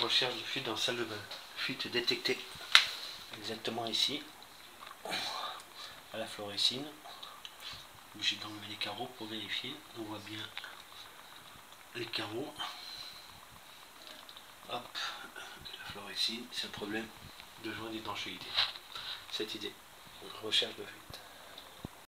Recherche de fuite dans la salle de bain. Fuite détectée exactement ici, à la fluorescine. J'ai d'enlever les carreaux pour vérifier. On voit bien les carreaux. Hop, la fluorescine, c'est un problème de joint d'étanchéité. Cette idée, recherche de fuite.